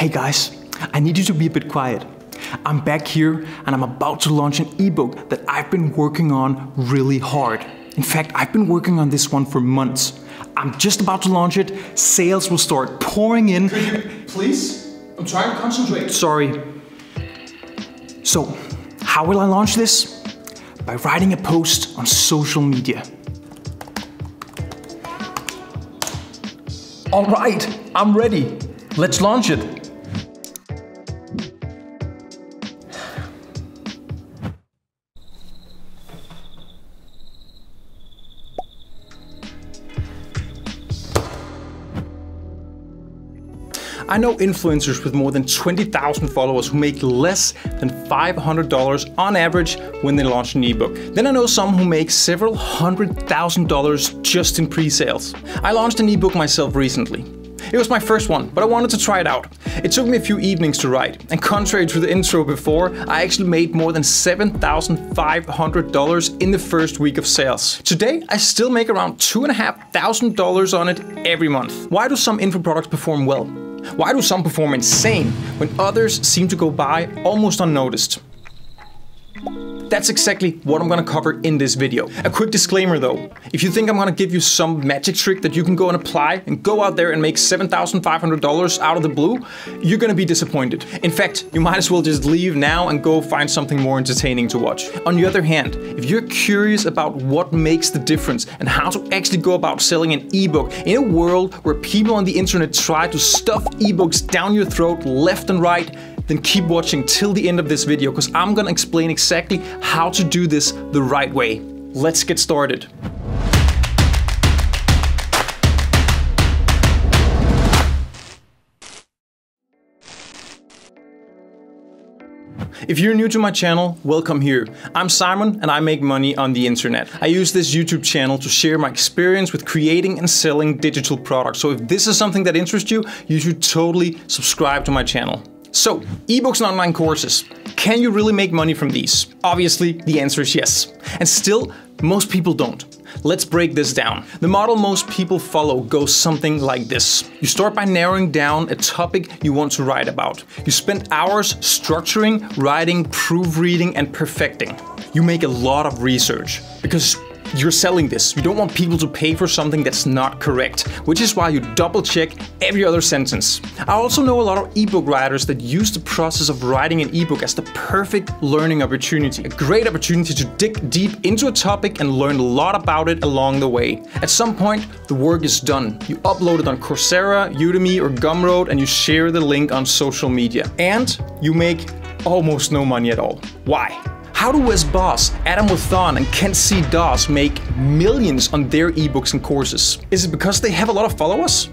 Hey guys, I need you to be a bit quiet. I'm back here and I'm about to launch an ebook that I've been working on really hard. In fact, I've been working on this one for months. I'm just about to launch it. Sales will start pouring in. Please? I'm trying to concentrate. Sorry. So, how will I launch this? By writing a post on social media. All right, I'm ready. Let's launch it. Know influencers with more than 20,000 followers who make less than $500 on average when they launch an ebook. Then I know some who make several hundred thousand dollars just in pre-sales. I launched an ebook myself recently. It was my first one, but I wanted to try it out. It took me a few evenings to write, and contrary to the intro before, I actually made more than $7,500 in the first week of sales. Today, I still make around $2,500 on it every month. Why do some info products perform well? Why do some perform insane when others seem to go by almost unnoticed? That's exactly what I'm gonna cover in this video. A quick disclaimer though, if you think I'm gonna give you some magic trick that you can go and apply and go out there and make $7,500 out of the blue, you're gonna be disappointed. In fact, you might as well just leave now and go find something more entertaining to watch. On the other hand, if you're curious about what makes the difference and how to actually go about selling an ebook in a world where people on the internet try to stuff ebooks down your throat left and right, then keep watching till the end of this video because I'm gonna explain exactly how to do this the right way. Let's get started. If you're new to my channel, welcome here. I'm Simon and I make money on the internet. I use this YouTube channel to share my experience with creating and selling digital products. So if this is something that interests you, you should totally subscribe to my channel. So, ebooks and online courses. Can you really make money from these? Obviously, the answer is yes. And still, most people don't. Let's break this down. The model most people follow goes something like this. You start by narrowing down a topic you want to write about. You spend hours structuring, writing, proofreading, and perfecting. You make a lot of research because you're selling this. You don't want people to pay for something that's not correct, which is why you double check every other sentence. I also know a lot of ebook writers that use the process of writing an ebook as the perfect learning opportunity. A great opportunity to dig deep into a topic and learn a lot about it along the way. At some point, the work is done. You upload it on Coursera, Udemy, or Gumroad, and you share the link on social media. And you make almost no money at all. Why? How do Wes Bos, Adam Wathan, and Kent C. Dodds make millions on their ebooks and courses? Is it because they have a lot of followers?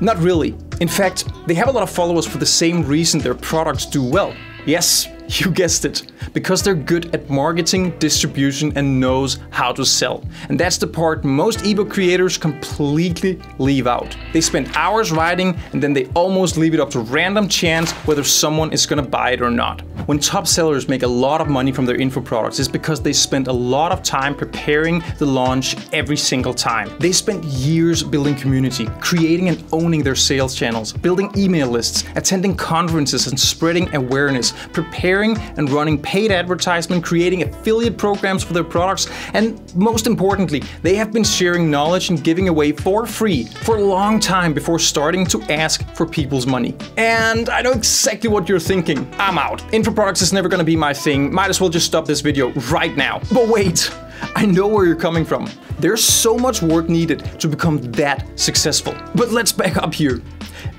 Not really. In fact, they have a lot of followers for the same reason their products do well. Yes, you guessed it, because they're good at marketing, distribution, and knows how to sell. And that's the part most ebook creators completely leave out. They spend hours writing and then they almost leave it up to random chance whether someone is gonna buy it or not. When top sellers make a lot of money from their info products, it's because they spend a lot of time preparing the launch every single time. They spent years building community, creating and owning their sales channels, building email lists, attending conferences and spreading awareness, preparing and running paid advertisement, creating affiliate programs for their products, and most importantly, they have been sharing knowledge and giving away for free for a long time before starting to ask for people's money. And I know exactly what you're thinking. I'm out. Info products is never gonna be my thing. Might as well just stop this video right now. But wait, I know where you're coming from. There's so much work needed to become that successful. But let's back up here.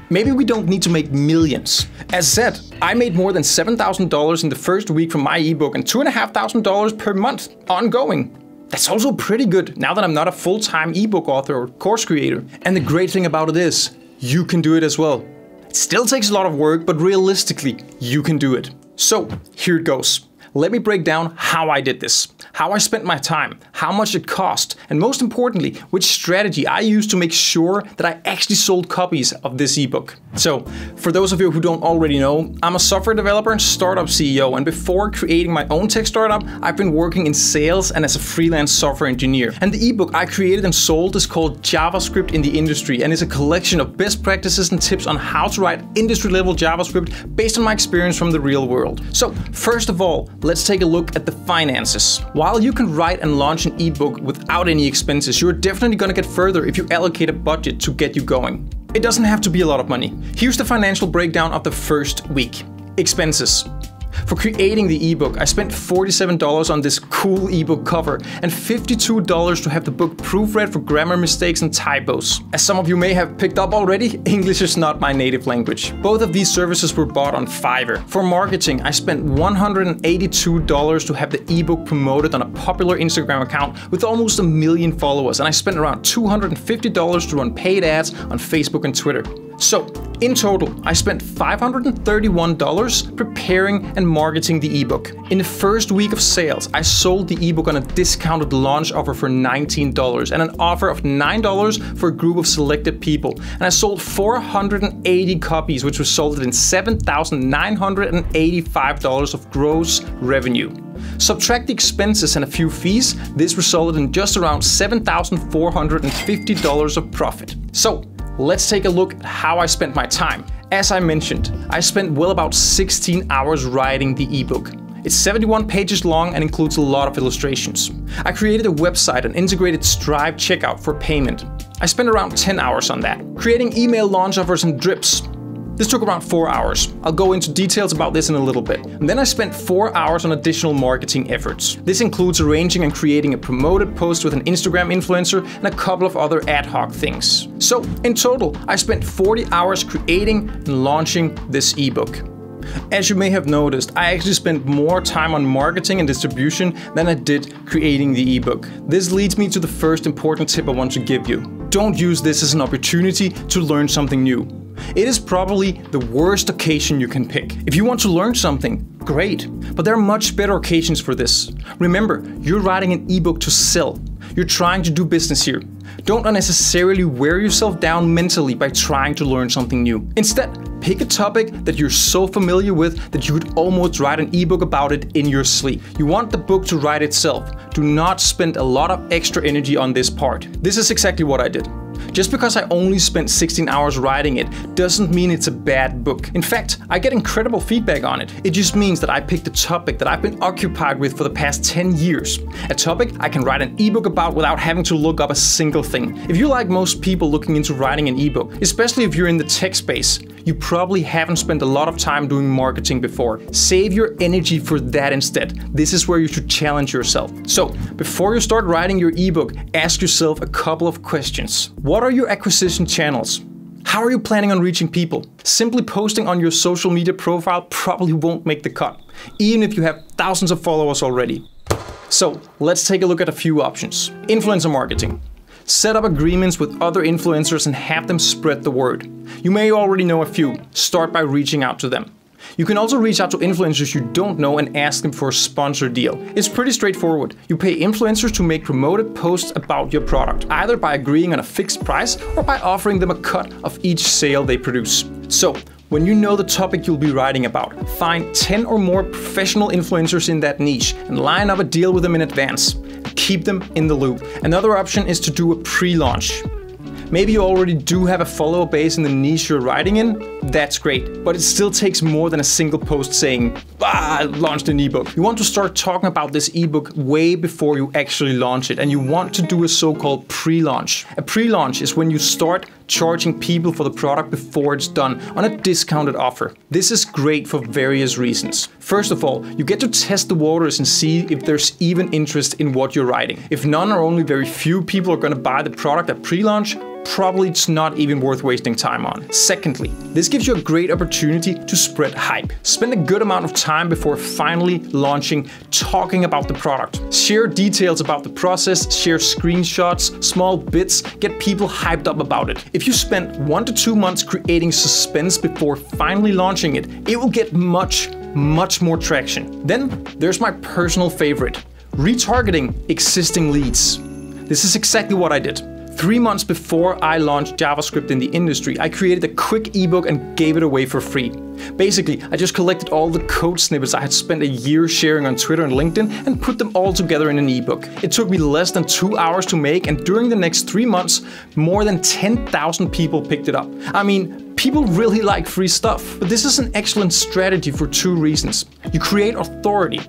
Maybe we don't need to make millions. As said, I made more than $7,000 in the first week from my ebook and $2,500 per month ongoing. That's also pretty good now that I'm not a full-time ebook author or course creator. And the great thing about it is, you can do it as well. It still takes a lot of work, but realistically, you can do it. So, here it goes. Let me break down how I did this, how I spent my time, how much it cost, and most importantly, which strategy I used to make sure that I actually sold copies of this ebook. So, for those of you who don't already know, I'm a software developer and startup CEO, and before creating my own tech startup, I've been working in sales and as a freelance software engineer. And the ebook I created and sold is called JavaScript in the Industry and is a collection of best practices and tips on how to write industry level JavaScript based on my experience from the real world. So, first of all, let's take a look at the finances. While you can write and launch an ebook without any expenses, you're definitely gonna get further if you allocate a budget to get you going. It doesn't have to be a lot of money. Here's the financial breakdown of the first week. Expenses. For creating the ebook, I spent $47 on this cool ebook cover and $52 to have the book proofread for grammar mistakes and typos. As some of you may have picked up already, English is not my native language. Both of these services were bought on Fiverr. For marketing, I spent $182 to have the ebook promoted on a popular Instagram account with almost a million followers, and I spent around $250 to run paid ads on Facebook and Twitter. So, in total, I spent $531 preparing and marketing the ebook. In the first week of sales, I sold the ebook on a discounted launch offer for $19 and an offer of $9 for a group of selected people. And I sold 480 copies, which resulted in $7,985 of gross revenue. Subtract the expenses and a few fees, this resulted in just around $7,450 of profit. So, let's take a look at how I spent my time. As I mentioned, I spent well about 16 hours writing the ebook. It's 71 pages long and includes a lot of illustrations. I created a website and integrated Stripe checkout for payment. I spent around 10 hours on that. Creating email launch offers and drips. This took around 4 hours. I'll go into details about this in a little bit. And then I spent 4 hours on additional marketing efforts. This includes arranging and creating a promoted post with an Instagram influencer and a couple of other ad hoc things. So, in total, I spent 40 hours creating and launching this ebook. As you may have noticed, I actually spent more time on marketing and distribution than I did creating the ebook. This leads me to the first important tip I want to give you. Don't use this as an opportunity to learn something new. It is probably the worst occasion you can pick. If you want to learn something, great, but there are much better occasions for this. Remember, you're writing an ebook to sell. You're trying to do business here. Don't unnecessarily wear yourself down mentally by trying to learn something new. Instead, pick a topic that you're so familiar with that you would almost write an ebook about it in your sleep. You want the book to write itself. Do not spend a lot of extra energy on this part. This is exactly what I did. Just because I only spent 16 hours writing it doesn't mean it's a bad book. In fact, I get incredible feedback on it. It just means that I picked a topic that I've been occupied with for the past 10 years. A topic I can write an ebook about without having to look up a single thing. If you're like most people looking into writing an ebook, especially if you're in the tech space, you probably haven't spent a lot of time doing marketing before. Save your energy for that instead. This is where you should challenge yourself. So, before you start writing your ebook, ask yourself a couple of questions. What are your acquisition channels? How are you planning on reaching people? Simply posting on your social media profile probably won't make the cut, even if you have thousands of followers already. So, let's take a look at a few options. Influencer marketing. Set up agreements with other influencers and have them spread the word. You may already know a few. Start by reaching out to them. You can also reach out to influencers you don't know and ask them for a sponsor deal. It's pretty straightforward. You pay influencers to make promoted posts about your product, either by agreeing on a fixed price or by offering them a cut of each sale they produce. So, when you know the topic you'll be writing about, find 10 or more professional influencers in that niche and line up a deal with them in advance. Keep them in the loop. Another option is to do a pre launch. Maybe you already do have a follower base in the niche you're writing in, that's great. But it still takes more than a single post saying, ah, I launched an ebook. You want to start talking about this ebook way before you actually launch it, and you want to do a so called pre launch. A pre launch is when you start charging people for the product before it's done on a discounted offer. This is great for various reasons. First of all, you get to test the waters and see if there's even interest in what you're writing. If none or only very few people are going to buy the product at pre launch, probably it's not even worth wasting time on. Secondly, this gives you a great opportunity to spread hype. Spend a good amount of time before finally launching talking about the product. Share details about the process, share screenshots, small bits, get people hyped up about it. If you spend one to two months creating suspense before finally launching it, it will get much, much more traction. Then there's my personal favorite Retargeting existing leads. This is exactly what I did. Three months before I launched JavaScript in the industry, I created a quick ebook and gave it away for free. Basically, I just collected all the code snippets I had spent a year sharing on Twitter and LinkedIn and put them all together in an ebook. It took me less than two hours to make, and during the next three months, more than 10,000 people picked it up. I mean, people really like free stuff. But this is an excellent strategy for two reasons. You create authority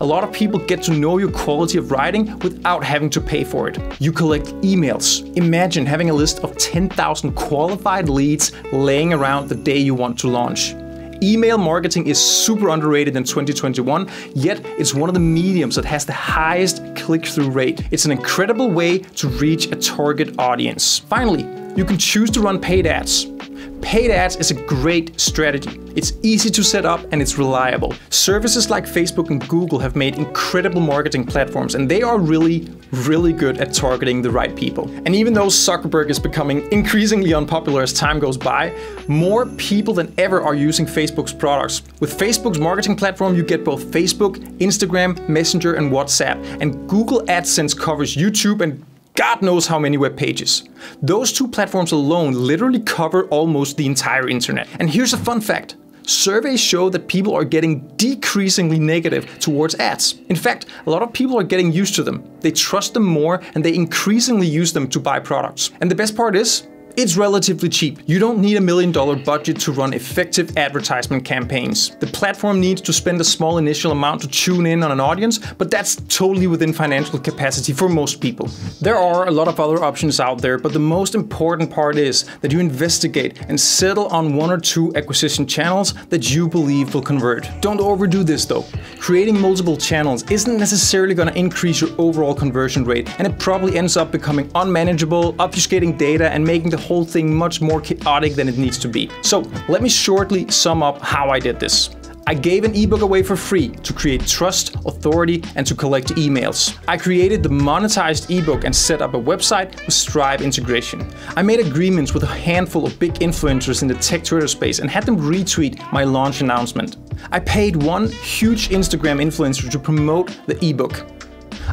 a lot of people get to know your quality of writing without having to pay for it. You collect emails. Imagine having a list of 10,000 qualified leads laying around the day you want to launch. Email marketing is super underrated in 2021, yet it's one of the mediums that has the highest click through rate. It's an incredible way to reach a target audience. Finally, you can choose to run paid ads. Paid ads is a great strategy. It's easy to set up and it's reliable. Services like Facebook and Google have made incredible marketing platforms and they are really, really good at targeting the right people. And even though Zuckerberg is becoming increasingly unpopular as time goes by, more people than ever are using Facebook's products. With Facebook's marketing platform, you get both Facebook, Instagram, Messenger, and WhatsApp. And Google AdSense covers YouTube and God knows how many web pages. Those two platforms alone literally cover almost the entire internet. And here's a fun fact. Surveys show that people are getting decreasingly negative towards ads. In fact, a lot of people are getting used to them. They trust them more and they increasingly use them to buy products. And the best part is, it's relatively cheap. You don't need a million dollar budget to run effective advertisement campaigns. The platform needs to spend a small initial amount to tune in on an audience, but that's totally within financial capacity for most people. There are a lot of other options out there, but the most important part is that you investigate and settle on one or two acquisition channels that you believe will convert. Don't overdo this though. Creating multiple channels isn't necessarily going to increase your overall conversion rate, and it probably ends up becoming unmanageable, obfuscating data, and making the whole thing much more chaotic than it needs to be. So let me shortly sum up how I did this. I gave an ebook away for free to create trust, authority, and to collect emails. I created the monetized ebook and set up a website with Stripe integration. I made agreements with a handful of big influencers in the tech Twitter space and had them retweet my launch announcement. I paid one huge Instagram influencer to promote the ebook.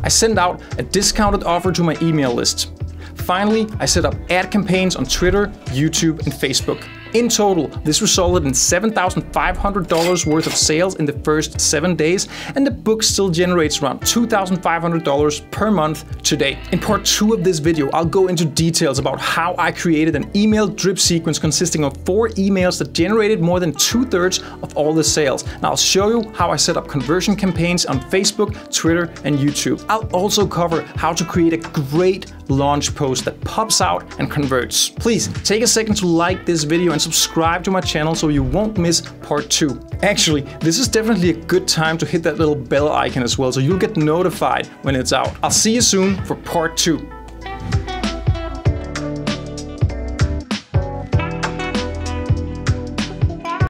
I sent out a discounted offer to my email list. Finally, I set up ad campaigns on Twitter, YouTube, and Facebook. In total, this resulted in $7,500 worth of sales in the first seven days, and the book still generates around $2,500 per month today. In part two of this video, I'll go into details about how I created an email drip sequence consisting of four emails that generated more than two thirds of all the sales. And I'll show you how I set up conversion campaigns on Facebook, Twitter, and YouTube. I'll also cover how to create a great launch post that pops out and converts. Please take a second to like this video and and subscribe to my channel so you won't miss part 2. Actually, this is definitely a good time to hit that little bell icon as well so you'll get notified when it's out. I'll see you soon for part 2.